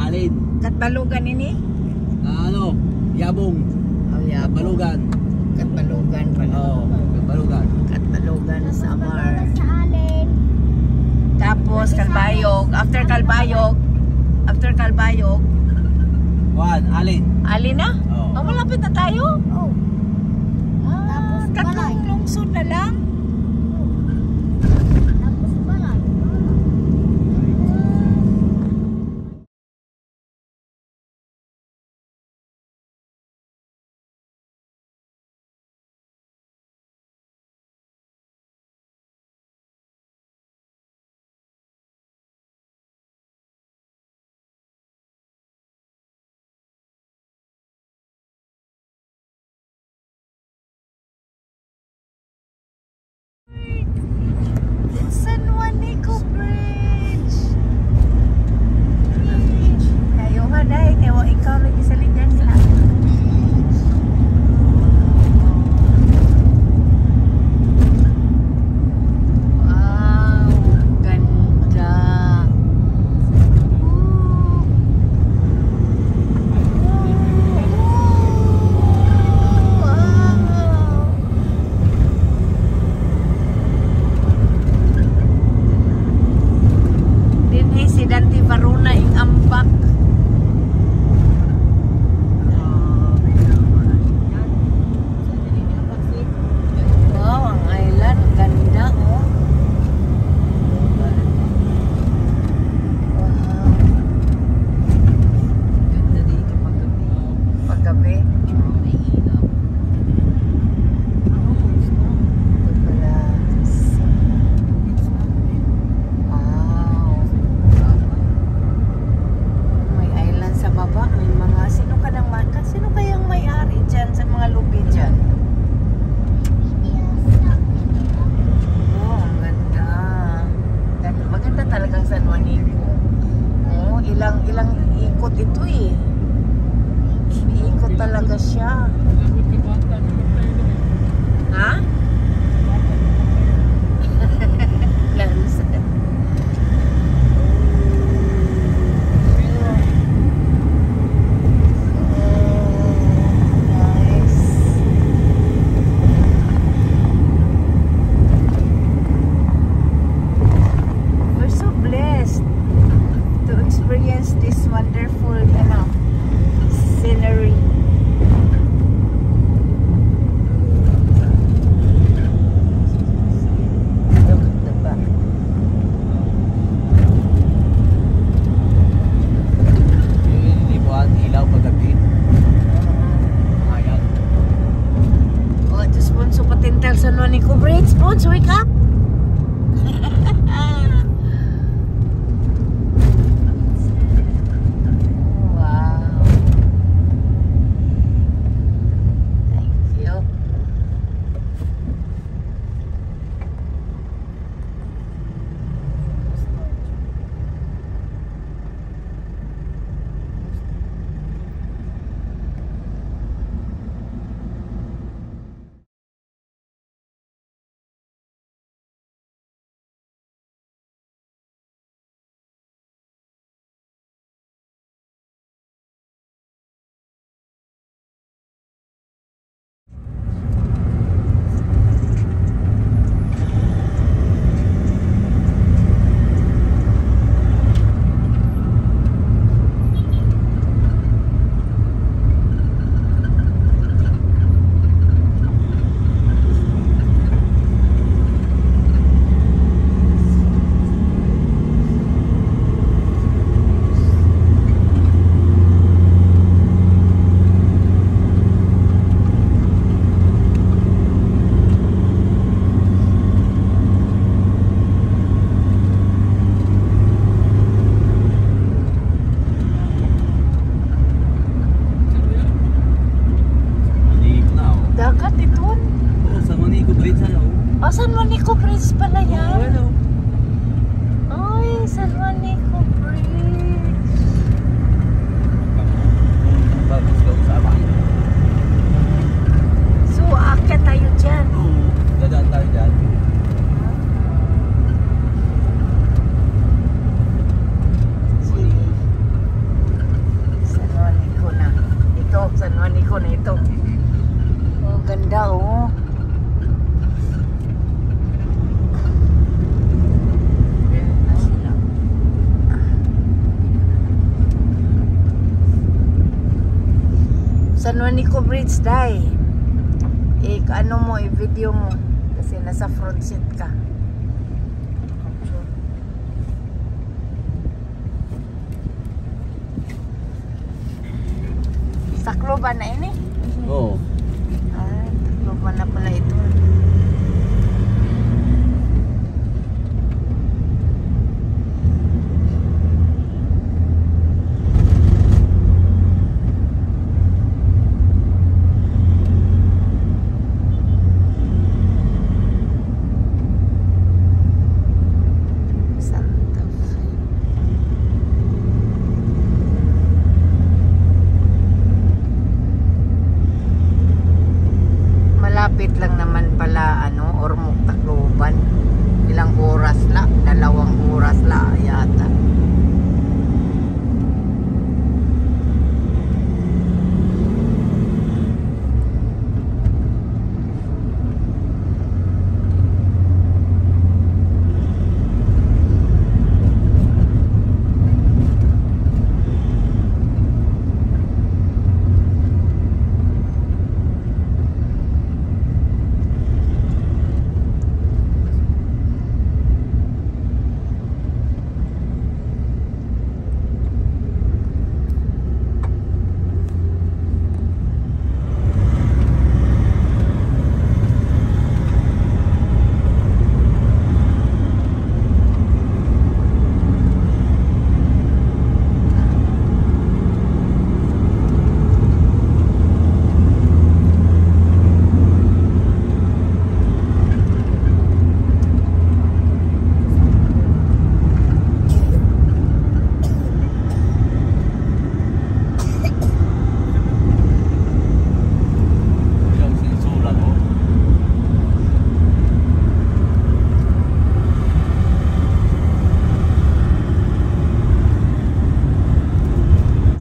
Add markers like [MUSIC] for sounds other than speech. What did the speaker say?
Alid. Katbalugan ini? Uh, ano? Yabong. Oh, yabong. Katbalugan. Katbalugan pala. Oo, oh, Katbalugan. Katbalugan summer. Tapos Kalbayog. After Kalbayog, after [LAUGHS] Kalbayog, Juan, Alin. Alin na? Oo. Oh. Oh, malapit na tayo? Oo. Oh. Ah, Tapos tatlong lungsod na lang? Oo. Uncle Bruce. this wonderful Juanico Bridge pala yan. Ano? Ay, San Juanico Bridge. Manico Bridge, day. Eh, ano mo, i-video mo. Kasi nasa front seat ka. Saklo ba na ini? Oo. Ay, ano, Ormoc, Tacloban.